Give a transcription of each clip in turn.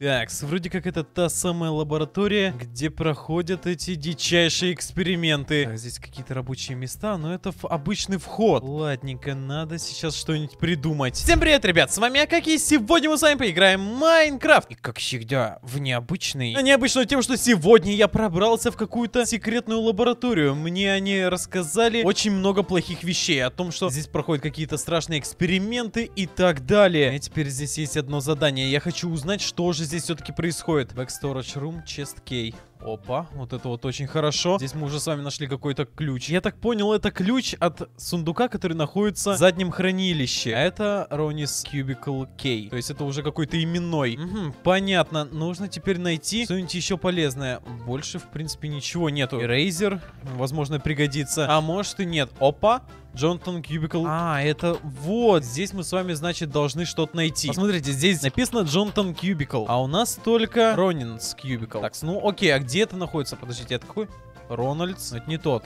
Так, вроде как это та самая лаборатория, где проходят эти дичайшие эксперименты. Так, здесь какие-то рабочие места, но это обычный вход. Ладненько, надо сейчас что-нибудь придумать. Всем привет, ребят, с вами Акаки, и сегодня мы с вами поиграем в Майнкрафт. И как всегда, в необычный. А необычно тем, что сегодня я пробрался в какую-то секретную лабораторию. Мне они рассказали очень много плохих вещей о том, что здесь проходят какие-то страшные эксперименты и так далее. И теперь здесь есть одно задание. Я хочу узнать, что же здесь все-таки происходит? Back Storage Room, Chest Key. Опа, вот это вот очень хорошо. Здесь мы уже с вами нашли какой-то ключ. Я так понял, это ключ от сундука, который находится в заднем хранилище. А это Ронис Cubicle K. То есть это уже какой-то именной. Угу, понятно. Нужно теперь найти что-нибудь еще полезное. Больше, в принципе, ничего нету. Eraser, возможно, пригодится. А может и нет. Опа. Джонатан Кьюбикл. А, это вот. Здесь мы с вами, значит, должны что-то найти. Посмотрите, здесь написано Джонатан Кьюбикл. А у нас только Ронинс Кьюбикл. Так, ну окей, а где это находится? Подождите, это какой? Рональдс? Это не тот.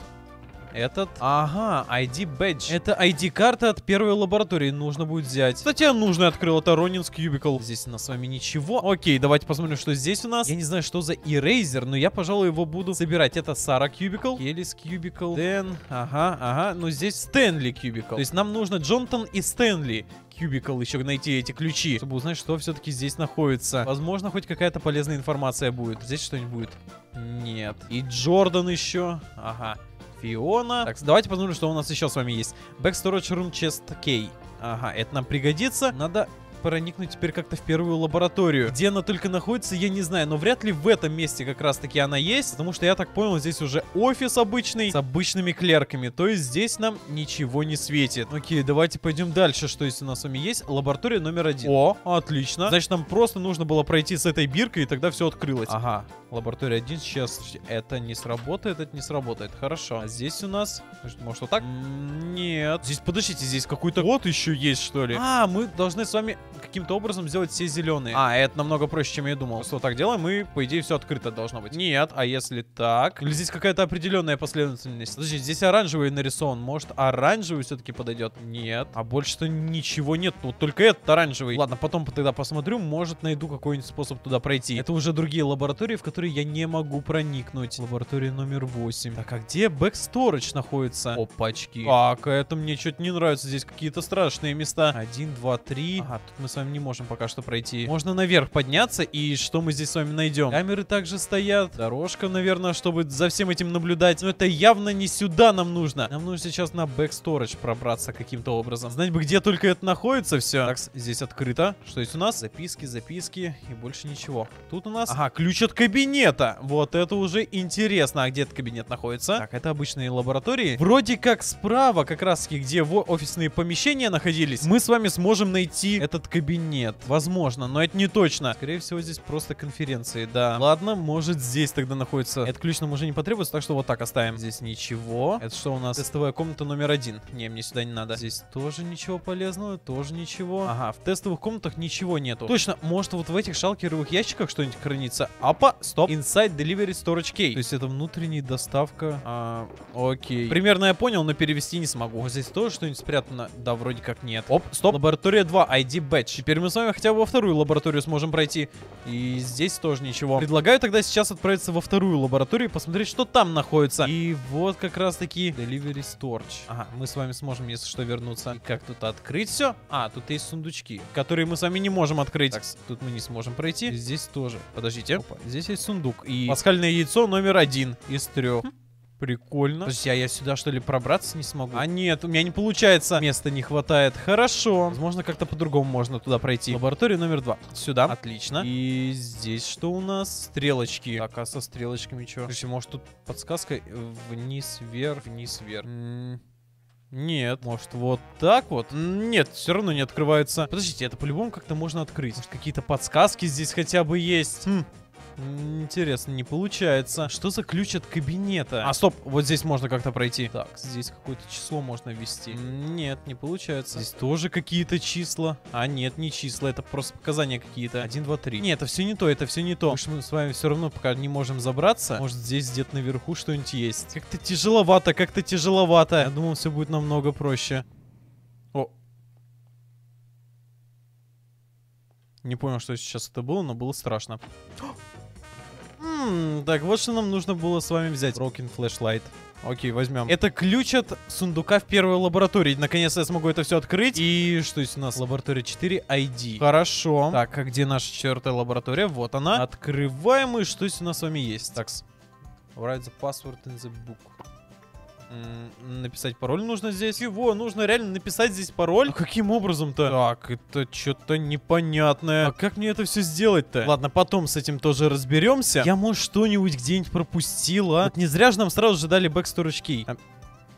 Этот. Ага, ID badge. Это ID-карта от первой лаборатории. Нужно будет взять. Кстати, нужно открыл. Это Ронинс Кьюбикл. Здесь у нас с вами ничего. Окей, давайте посмотрим, что здесь у нас. Я не знаю, что за Eraser, но я, пожалуй, его буду собирать. Это Сара Кьюбикл. Келлис Кьюбикл. Дэн. Ага, ага. Но здесь Стэнли Кьюбикл. То есть нам нужно Джонтон и Стэнли. Кьюбикл еще найти эти ключи, чтобы узнать, что все-таки здесь находится. Возможно, хоть какая-то полезная информация будет. Здесь что-нибудь будет? Нет. И Джордан еще. Ага. Фиона. Так, давайте посмотрим, что у нас еще с вами есть. Back Storage Room Chest Key. Ага, это нам пригодится. Надо проникнуть теперь как-то в первую лабораторию. Где она только находится, я не знаю, но вряд ли в этом месте как раз-таки она есть, потому что я так понял, здесь уже офис обычный с обычными клерками, то есть здесь нам ничего не светит. Окей, давайте пойдем дальше, что есть у нас с вами есть. Лаборатория номер один. О, отлично. Значит, нам просто нужно было пройти с этой биркой, и тогда все открылось. Ага, лаборатория один сейчас. Это не сработает, это не сработает. Хорошо. А здесь у нас... Может, вот так? Нет. Здесь, подождите, здесь какой-то код еще есть, что ли? А, мы должны с вами каким-то образом сделать все зеленые. А, это намного проще, чем я думал. Вот так делаем, и, по идее, все открыто должно быть. Нет, а если так? Или здесь какая-то определенная последовательность? Подожди, здесь оранжевый нарисован. Может, оранжевый все-таки подойдет? Нет. А больше-то ничего нет. Ну, только этот оранжевый. Ладно, потом тогда посмотрю. Может, найду какой-нибудь способ туда пройти. Это уже другие лаборатории, в которые я не могу проникнуть. Лаборатория номер 8. Так, а где back storage находится? Опачки. Так, это мне что-то не нравится. Здесь какие-то страшные места. Один, два, три. Ага, тут мы с вами не можем пока что пройти. Можно наверх подняться, и что мы здесь с вами найдем? Камеры также стоят. Дорожка, наверное, чтобы за всем этим наблюдать. Но это явно не сюда нам нужно. Нам нужно сейчас на back storage пробраться каким-то образом. Знать бы, где только это находится все. Так, здесь открыто. Что есть у нас? Записки, записки и больше ничего. Тут у нас... Ага, ключ от кабинета. Вот это уже интересно. А где этот кабинет находится? Так, это обычные лаборатории. Вроде как справа, как раз таки, где офисные помещения находились, мы с вами сможем найти этот кабинет. Возможно, но это не точно. Скорее всего, здесь просто конференции, да. Ладно, может здесь тогда находится. Этот ключ нам уже не потребуется, так что вот так оставим. Здесь ничего. Это что у нас? Тестовая комната номер один. Не, мне сюда не надо. Здесь тоже ничего полезного, тоже ничего. Ага, в тестовых комнатах ничего нету. Точно, может вот в этих шалкеровых ящиках что-нибудь хранится? Апа, стоп. Inside Delivery Storage Key. То есть это внутренняя доставка. А, окей. Примерно я понял, но перевести не смогу. Здесь тоже что-нибудь спрятано? Да, вроде как нет. Оп, стоп. Лаборатория 2, ID Badge. Теперь мы с вами хотя бы во вторую лабораторию сможем пройти. И здесь тоже ничего. Предлагаю тогда сейчас отправиться во вторую лабораторию и посмотреть, что там находится. И вот как раз таки Delivery Storage. Ага, мы с вами сможем, если что, вернуться. И как тут открыть все? А, тут есть сундучки, которые мы с вами не можем открыть. Так, тут мы не сможем пройти. Здесь тоже. Подождите. Опа, здесь есть сундук. И пасхальное яйцо номер один из трех. Хм. Прикольно. Подожди, а я сюда что ли пробраться не смогу? А нет, у меня не получается. Места не хватает. Хорошо. Возможно, как-то по-другому можно туда пройти. Лаборатория номер два. Сюда. Отлично. И здесь что у нас? Стрелочки. Так, а со стрелочками что? Слушайте, может тут подсказка вниз, вверх, вниз, вверх. Нет. Может, вот так вот? Нет, все равно не открывается. Подождите, это по-любому как-то можно открыть. Может, какие-то подсказки здесь хотя бы есть? Хм. Интересно, не получается. Что за ключ от кабинета? А, стоп, вот здесь можно как-то пройти. Так, здесь какое-то число можно ввести. Нет, не получается. Здесь тоже какие-то числа. А, нет, не числа, это просто показания какие-то. Один, два, три. Нет, это все не то, это все не то. Мы с вами все равно пока не можем забраться. Может, здесь где-то наверху что-нибудь есть. Как-то тяжеловато, как-то тяжеловато. Я думал, все будет намного проще. Не понял, что сейчас это было, но было страшно. Так, вот что нам нужно было с вами взять. Broken Flashlight. Окей, возьмем. Это ключ от сундука в первой лаборатории. Наконец-то я смогу это все открыть. И что здесь у нас? Лаборатория 4 ID. Хорошо. Так, а где наша четвертая лаборатория? Вот она. Открываем и что здесь у нас с вами есть? Так, write the password in the book. Написать пароль нужно здесь. Его нужно реально написать здесь пароль. А каким образом-то? Так, это что-то непонятное. А как мне это все сделать-то? Ладно, потом с этим тоже разберемся. Я, может, что-нибудь где-нибудь пропустила. Вот не зря же нам сразу же дали key. А,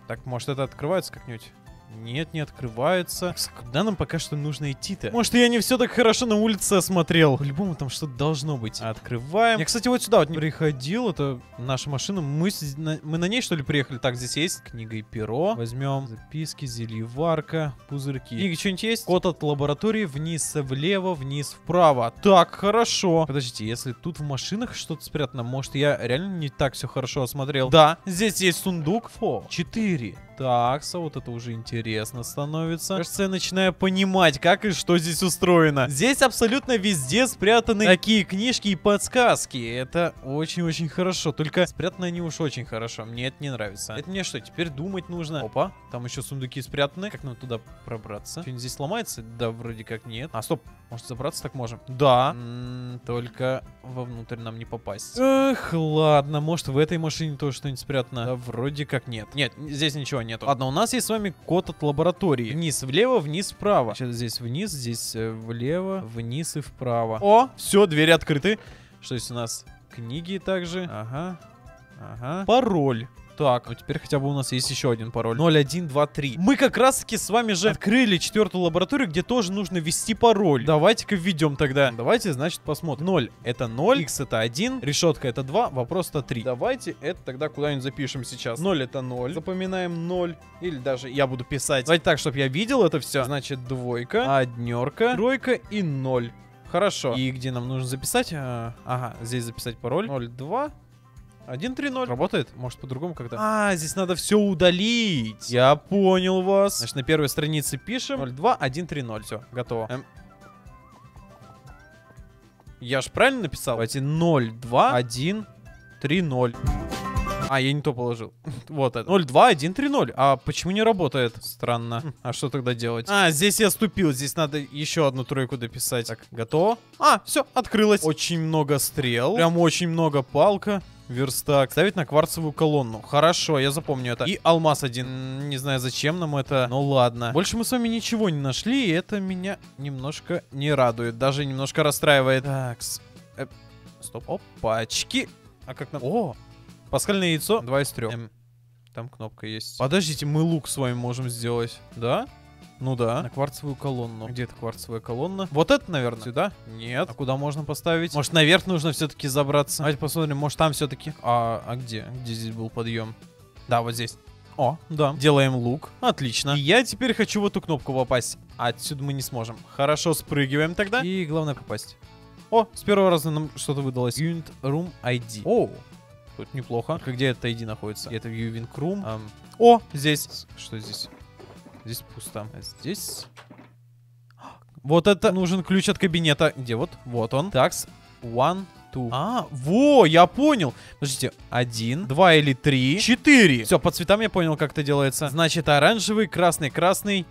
Так, может, это открывается как-нибудь? Нет, не открывается. Куда нам пока что нужно идти-то? Может, я не все так хорошо на улице осмотрел. По-любому там что-то должно быть. Открываем. Я, кстати, вот сюда вот не приходил. Это наша машина. Мы, с... мы на ней, что ли, приехали? Так, здесь есть книга и перо. Возьмем записки, зельеварка, пузырьки. Книга что-нибудь есть? Код от лаборатории. Вниз влево, вниз вправо. Так, хорошо. Подождите, если тут в машинах что-то спрятано, может, я реально не так все хорошо осмотрел? Да, здесь есть сундук. Фо, Четыре такса. Вот это уже интересно становится. Кажется, я начинаю понимать, как и что здесь устроено. Здесь абсолютно везде спрятаны такие книжки и подсказки. Это очень-очень хорошо. Только спрятаны они уж очень хорошо. Мне это не нравится. Это мне что, теперь думать нужно? Опа, там еще сундуки спрятаны. Как нам туда пробраться? Что-нибудь здесь ломается? Да, вроде как нет. А, стоп. Может, забраться так можем? Да. М -м, только вовнутрь нам не попасть. Эх, ладно. Может, в этой машине тоже что-нибудь спрятано? Да, вроде как нет. Нет, здесь ничего нет нету. Ладно, у нас есть с вами код от лаборатории. Вниз влево, вниз вправо. Сейчас здесь вниз, здесь э, влево, вниз и вправо. О, все, двери открыты. Что здесь у нас? Книги также. Ага. Ага. Пароль. Так, ну теперь хотя бы у нас есть еще один пароль. 0123. Мы как раз таки с вами же открыли четвертую лабораторию, где тоже нужно ввести пароль. Давайте-ка введем тогда. Давайте, значит, посмотрим. 0 это 0, x это 1, решетка это 2, вопрос это 3. Давайте это тогда куда-нибудь запишем сейчас. 0 это 0. Запоминаем 0. Или даже я буду писать. Давайте так, чтобы я видел это все. Значит, двойка, однерка, тройка и 0. Хорошо. И где нам нужно записать? А, ага, здесь записать пароль. 02 1-3-0. Работает? Может, по-другому как-то? А, здесь надо все удалить. Я понял вас. Значит, на первой странице пишем 02 130. Все, готово. Эм. Я ж правильно написал? Давайте 02 1 3 0. А, я не то положил. вот это. 02 1 3 0. А почему не работает? Странно. Хм, А что тогда делать? А, здесь я ступил. Здесь надо еще одну тройку дописать. Так, готово? А, все, открылось. Очень много стрел. Прям очень много палка. Верстак. Ставить на кварцевую колонну. Хорошо, я запомню это. И алмаз один. Не знаю, зачем нам это. Ну ладно. Больше мы с вами ничего не нашли, и это меня немножко не радует. Даже немножко расстраивает. Так, стоп. Опачки. А как нам... О! Паскальное яйцо. Два из трех. там кнопка есть. Подождите, мы лук с вами можем сделать. Да? Ну да. На кварцевую колонну. Где эта кварцевая колонна? Вот это, наверное. Сюда? Нет. А куда можно поставить? Может, наверх нужно все-таки забраться? Давайте посмотрим, может, там все-таки... А, а где? Где здесь был подъем? Да, вот здесь. О, да. Делаем лук. Отлично. И я теперь хочу в эту кнопку попасть. А отсюда мы не сможем. Хорошо, спрыгиваем тогда. И главное попасть. О, с первого раза нам что-то выдалось. Unit Room ID. О, тут неплохо. Только где это ID находится? Это Viewing Room. Ам, О, здесь. Что здесь? Здесь пусто. А здесь... Вот это нужен ключ от кабинета. Где вот? Вот он. Такс. One, two. А, во, я понял. Подождите, один, два или три, четыре. Все, по цветам я понял, как это делается. Значит, оранжевый, красный, красный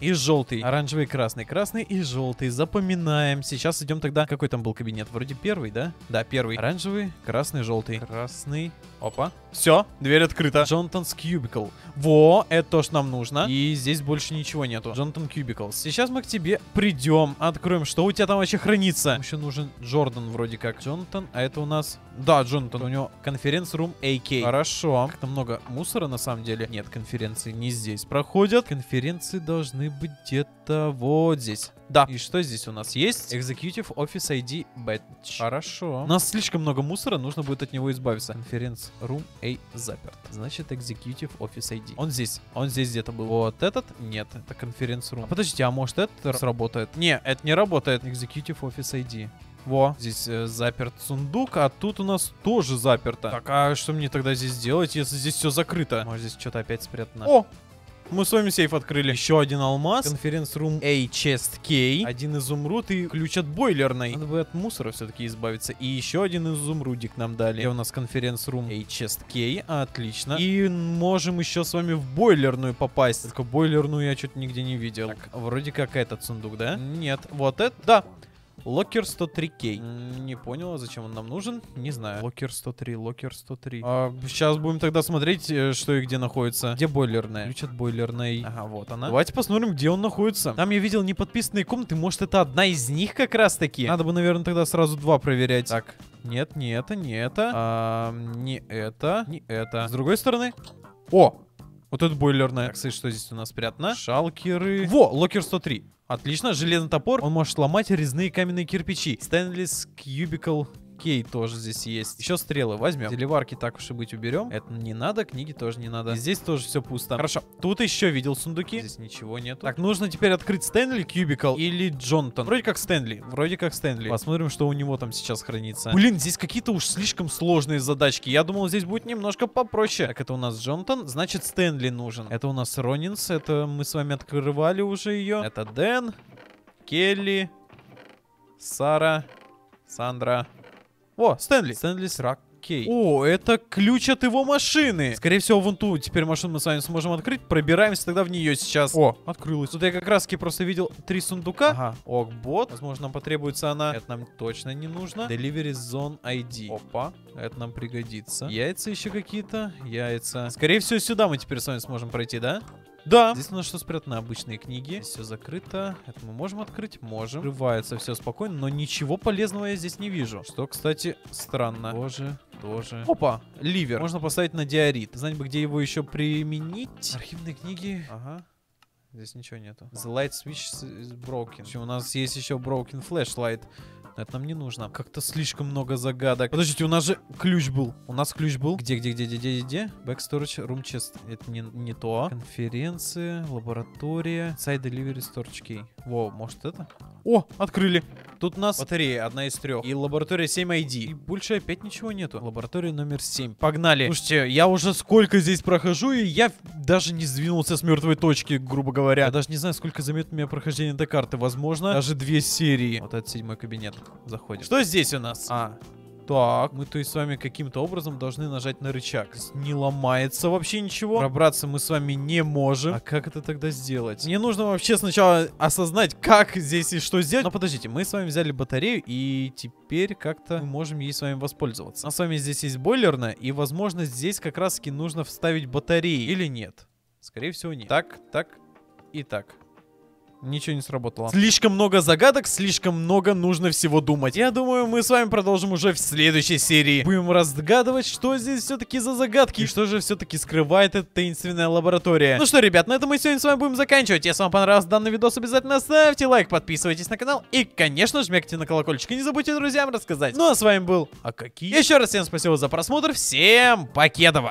и желтый. Оранжевый, красный, красный и желтый. Запоминаем. Сейчас идем тогда... Какой там был кабинет? Вроде первый, да? Да, первый. Оранжевый, красный, желтый. Красный. Опа. Все, дверь открыта. Джонатан's Cubicle. Во, это то, что нам нужно. И здесь больше ничего нету. Джонатан Cubicle. Сейчас мы к тебе придем, откроем, что у тебя там вообще хранится. Нам Еще нужен Джордан вроде как. Джонатан, а это у нас... Да, Джонатан, у него конференц-рум AK. Хорошо. Как-то много мусора на самом деле. Нет, конференции не здесь проходят. Конференции должны быть где-то вот здесь. Да. И что здесь у нас есть? Executive Office ID Badge. Хорошо. У нас слишком много мусора, нужно будет от него избавиться. Конференц Room A заперт. Значит, Executive Office ID. Он здесь. Он здесь где-то был. Вот этот? Нет, это конференц Room. А подождите, а может это сработает? Не, это не работает. Executive Office ID. Во, здесь э, заперт сундук, а тут у нас тоже заперто. Так, а что мне тогда здесь делать, если здесь все закрыто? Может, здесь что-то опять спрятано? О! Мы с вами сейф открыли. Еще один алмаз. Conference room HSK. Один изумруд и ключ от бойлерной. Надо бы от мусора все-таки избавиться. И еще один изумрудик нам дали. Где у нас conference room HSK. Отлично. И можем еще с вами в бойлерную попасть. Только бойлерную я что-то нигде не видел. Так, вроде как этот сундук, да? Нет. Вот это, да. Locker 103К. Не понял, а зачем он нам нужен? Не знаю. Locker 103, locker 103. А, сейчас будем тогда смотреть, э, что и где находится. Где бойлерная? Ключ от бойлерной. Ага, вот она. Давайте посмотрим, где он находится. Там я видел неподписанные комнаты. Может, это одна из них как раз таки? Надо бы, наверное, тогда сразу два проверять. Так, нет, не это, не это. А, не это, не это. С другой стороны. О! Вот это бойлерная. Так, кстати, что здесь у нас спрятано? Шалкеры. Во, locker 103. Отлично, железный топор. Он может ломать резные каменные кирпичи. Stanley's Cubicle Key тоже здесь есть. Еще стрелы возьмем. Delivery key так уж и быть уберем. Это не надо, книги тоже не надо. И здесь тоже все пусто. Хорошо. Тут еще видел сундуки. Здесь ничего нету. Так, нужно теперь открыть Stanley Cubicle или Джонтон. Вроде как Стэнли. Вроде как Стэнли. Посмотрим, что у него там сейчас хранится. Блин, здесь какие-то уж слишком сложные задачки. Я думал, здесь будет немножко попроще. Так, это у нас Джонтон. Значит, Стэнли нужен. Это у нас Ронинс. Это мы с вами открывали уже ее. Это Дэн. Келли. Сара. Сандра. О, Стэнли. Стэнли Срак. Окей. О, это ключ от его машины. Скорее всего, вон ту теперь машину мы с вами сможем открыть. Пробираемся тогда в нее сейчас. О, открылась. Тут я как раз таки просто видел три сундука. Ага. Окбот. Возможно, нам потребуется она. Это нам точно не нужно. Delivery Zone ID. Опа. Это нам пригодится. Яйца еще какие-то. Яйца. Скорее всего, сюда мы теперь с вами сможем пройти, да? Да. Здесь у нас что спрятано? Обычные книги. Все закрыто. Это мы можем открыть? Можем. Открывается все спокойно, но ничего полезного я здесь не вижу. Что, кстати, странно. Тоже, тоже. Опа, ливер. Можно поставить на диорит. Знать бы, где его еще применить. Архивные книги. Ага. Здесь ничего нету. The light switch is broken. У нас есть еще broken flashlight. Это нам не нужно. Как-то слишком много загадок. Подождите, у нас же ключ был. У нас ключ был. Где, где, где, где, где, где? Back storage, room chest. Это не, не то. Конференция, лаборатория. Side delivery storage key. Во, может это? О, открыли. Тут у нас батарея, одна из трех. И лаборатория 7 ID. И больше опять ничего нету. Лаборатория номер 7. Погнали. Слушайте, я уже сколько здесь прохожу, и я даже не сдвинулся с мертвой точки, грубо говоря. Я даже не знаю, сколько займет у меня прохождение до карты. Возможно, даже две серии. Вот этот седьмой кабинет. Заходим. Что здесь у нас? А, так, мы то есть с вами каким-то образом должны нажать на рычаг. Не ломается вообще ничего. Пробраться мы с вами не можем. А как это тогда сделать? Мне нужно вообще сначала осознать, как здесь и что сделать. Но подождите, мы с вами взяли батарею, и теперь как-то мы можем ей с вами воспользоваться. У нас с вами здесь есть бойлерная, и возможно здесь как раз-таки нужно вставить батареи. Или нет? Скорее всего нет. Так, так и так. Ничего не сработало. Слишком много загадок, слишком много нужно всего думать. Я думаю, мы с вами продолжим уже в следующей серии. Будем разгадывать, что здесь все-таки за загадки. И что же все-таки скрывает эта таинственная лаборатория. Ну что, ребят, на этом мы сегодня с вами будем заканчивать. Если вам понравился данный видос, обязательно ставьте лайк, подписывайтесь на канал. И, конечно, жмякайте на колокольчик. И не забудьте друзьям рассказать. Ну а с вами был Акаки. Еще раз всем спасибо за просмотр. Всем покедова!